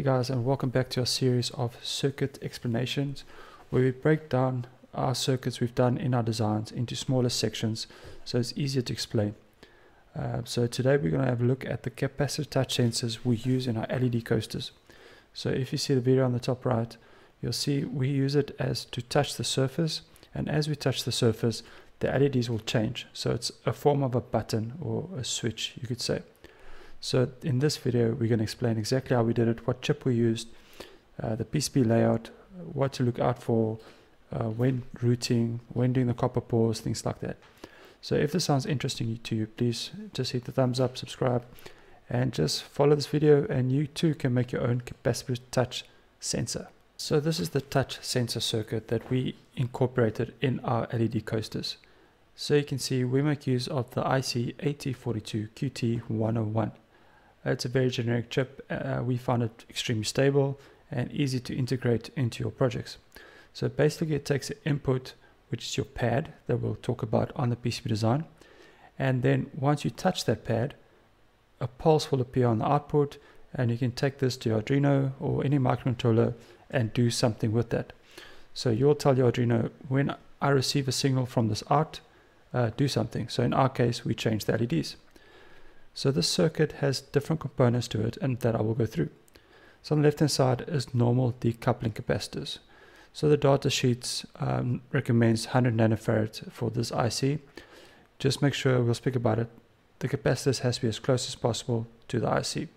Hey guys and welcome back to our series of circuit explanations where we break down our circuits we've done in our designs into smaller sections so it's easier to explain. Uh, so today we're going to have a look at the capacitor touch sensors we use in our LED coasters. So if you see the video on the top right you'll see we use it as to touch the surface and as we touch the surface the LEDs will change so it's a form of a button or a switch you could say. So in this video, we're going to explain exactly how we did it, what chip we used, uh, the PCB layout, what to look out for uh, when routing, when doing the copper pours, things like that. So if this sounds interesting to you, please just hit the thumbs up, subscribe, and just follow this video and you too can make your own capacitive touch sensor. So this is the touch sensor circuit that we incorporated in our LED coasters. So you can see we make use of the IC8042QT101. It's a very generic chip. Uh, we found it extremely stable and easy to integrate into your projects. So basically it takes an input, which is your pad that we'll talk about on the PCB design. And then once you touch that pad, a pulse will appear on the output and you can take this to your Arduino or any microcontroller and do something with that. So you'll tell your Arduino, when I receive a signal from this out, uh, do something. So in our case, we change the LEDs. So this circuit has different components to it and that I will go through. So on the left hand side is normal decoupling capacitors. So the data sheets um, recommends 100 nanofarad for this IC. Just make sure, we'll speak about it, the capacitors has to be as close as possible to the IC.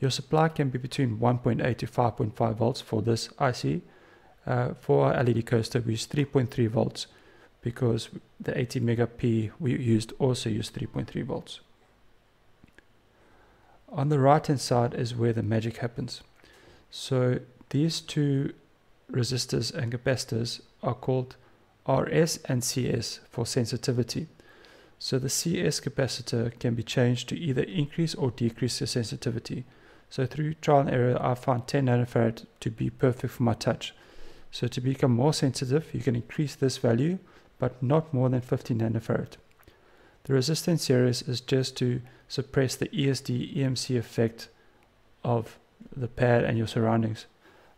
Your supply can be between 1.8 to 5.5 volts for this IC. Uh, for our LED coaster we use 3.3 volts because the ATmega P we used also used 3.3 volts. On the right hand side is where the magic happens. So these two resistors and capacitors are called RS and CS for sensitivity. So the CS capacitor can be changed to either increase or decrease the sensitivity. So through trial and error, I found 10 nanofarad to be perfect for my touch. So to become more sensitive, you can increase this value, but not more than 50 nanofarad. The resistance series is just to suppress the ESD EMC effect of the pad and your surroundings.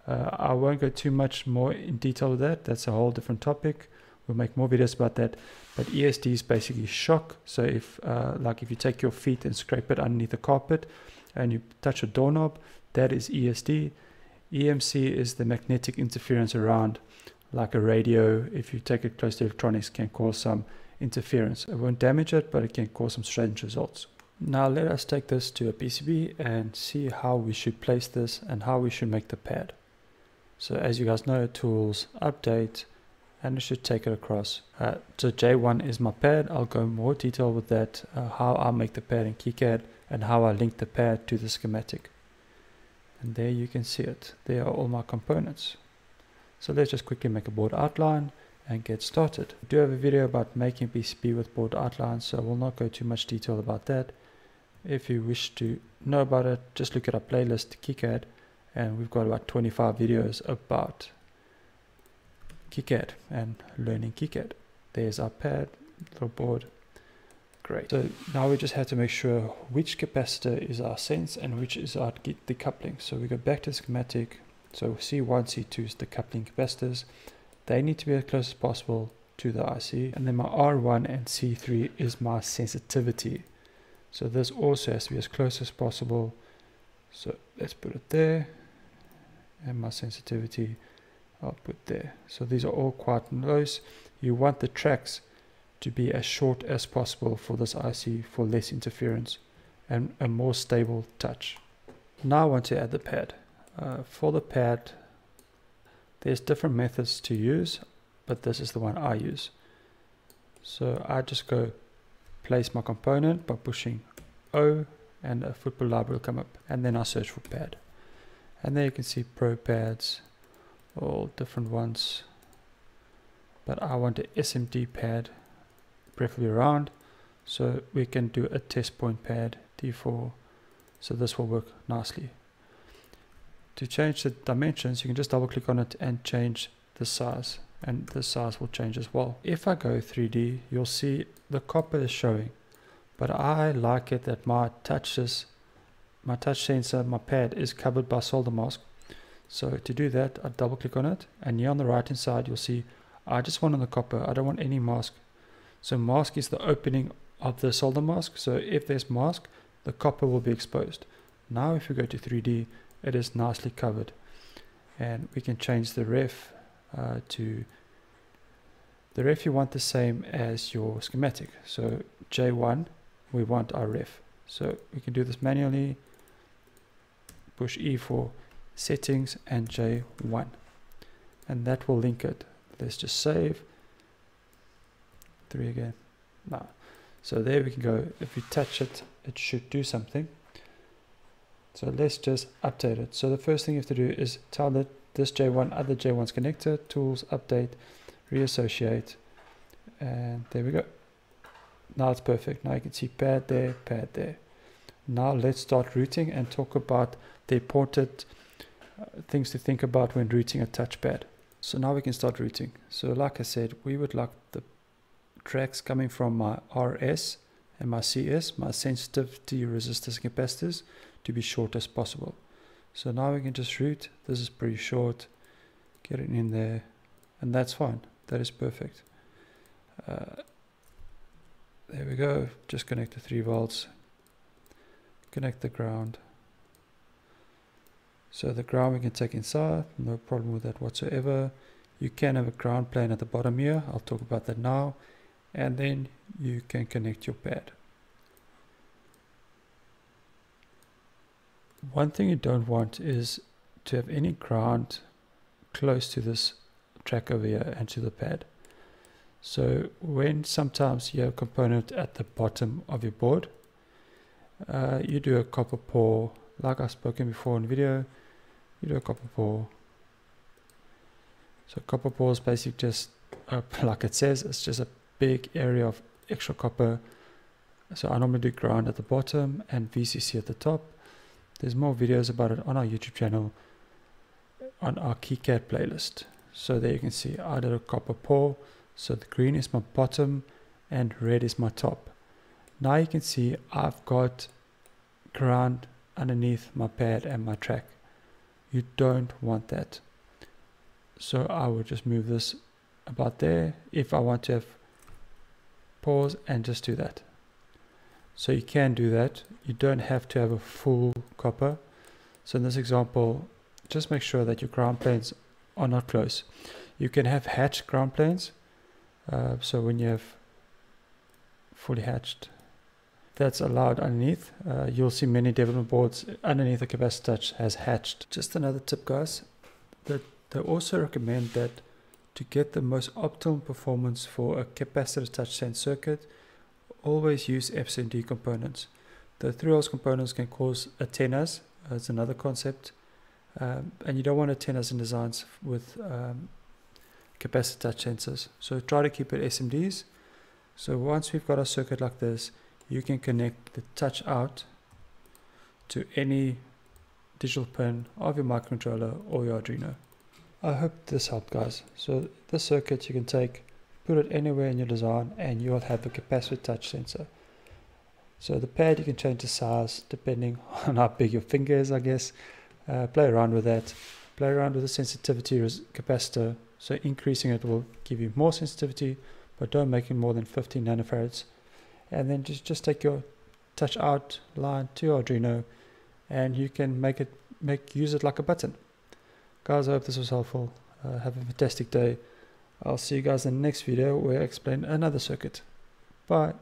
Uh, I won't go too much more in detail with that. That's a whole different topic. We'll make more videos about that. But ESD is basically shock. So if, uh, like, if you take your feet and scrape it underneath the carpet, and you touch a doorknob, that is ESD. EMC is the magnetic interference around, like a radio. If you take it close to electronics, can cause some interference. It won't damage it, but it can cause some strange results. Now let us take this to a PCB and see how we should place this and how we should make the pad. So as you guys know, tools, update, and I should take it across. Uh, so J1 is my pad. I'll go more detail with that, uh, how I make the pad in KiCad and how I link the pad to the schematic. And there you can see it. There are all my components. So let's just quickly make a board outline and get started. I do have a video about making PCB with board outlines, so I will not go too much detail about that. If you wish to know about it, just look at our playlist KiCad and we've got about 25 videos about KiCad and learning KiCad. There's our pad, little board. Great. So now we just have to make sure which capacitor is our sense and which is our decoupling. So we go back to the schematic. So C1, C2 is the coupling capacitors. They need to be as close as possible to the IC. And then my R1 and C3 is my sensitivity. So this also has to be as close as possible. So let's put it there. And my sensitivity I'll put there. So these are all quite close. You want the tracks to be as short as possible for this IC for less interference and a more stable touch. Now I want to add the pad. Uh, for the pad, there's different methods to use, but this is the one I use. So I just go place my component by pushing O and a footprint library will come up and then I search for pad. And there you can see pro pads, all different ones but I want a SMD pad preferably round so we can do a test point pad D4 so this will work nicely to change the dimensions you can just double click on it and change the size and the size will change as well if I go 3D you'll see the copper is showing but I like it that my touches my touch sensor, my pad is covered by solder mask. So to do that, I double click on it and here on the right hand side, you'll see I just want on the copper. I don't want any mask. So mask is the opening of the solder mask. So if there's mask, the copper will be exposed. Now if we go to 3D, it is nicely covered. And we can change the ref uh, to the ref you want the same as your schematic. So J1, we want our ref. So we can do this manually. Push E for settings and J1. And that will link it. Let's just save. Three again. No. So there we can go. If we touch it, it should do something. So let's just update it. So the first thing you have to do is tell that this J1 other J1's connector, tools, update, reassociate, and there we go. Now it's perfect. Now you can see pad there, pad there. Now let's start routing and talk about the important uh, things to think about when routing a touchpad. So now we can start routing. So like I said, we would like the tracks coming from my RS and my CS, my sensitivity resistors and capacitors, to be short as possible. So now we can just route. This is pretty short. Get it in there. And that's fine. That is perfect. Uh, there we go. Just connect the 3 volts. Connect the ground. So the ground we can take inside, no problem with that whatsoever. You can have a ground plane at the bottom here, I'll talk about that now. And then you can connect your pad. One thing you don't want is to have any ground close to this track over here and to the pad. So when sometimes you have a component at the bottom of your board, uh, you do a copper pour, like I've spoken before in video, you do a copper pour. So copper pour is basically just, uh, like it says, it's just a big area of extra copper. So I normally do ground at the bottom and VCC at the top. There's more videos about it on our YouTube channel on our KiCad playlist. So there you can see I did a copper pour. So the green is my bottom and red is my top. Now you can see I've got ground underneath my pad and my track. You don't want that. So I will just move this about there if I want to have pause and just do that. So you can do that. You don't have to have a full copper. So in this example, just make sure that your ground planes are not close. You can have hatched ground planes. Uh, so when you have fully hatched that's allowed underneath. Uh, you'll see many development boards underneath the capacitor touch has hatched. Just another tip guys, that they also recommend that to get the most optimal performance for a capacitor touch sense circuit, always use FSMD components. The through-holes components can cause antennas, that's another concept, um, and you don't want antennas in designs with um, capacitor sensors. So try to keep it SMDs. So once we've got a circuit like this, you can connect the touch out to any digital pin of your microcontroller or your Arduino. I hope this helped guys. So this circuit you can take, put it anywhere in your design and you'll have a capacitive touch sensor. So the pad you can change the size depending on how big your finger is I guess. Uh, play around with that. Play around with the sensitivity capacitor. So increasing it will give you more sensitivity but don't make it more than 15 nanofarads and then just just take your touch out line to your Arduino and you can make it make use it like a button guys I hope this was helpful uh, have a fantastic day I'll see you guys in the next video where I explain another circuit. Bye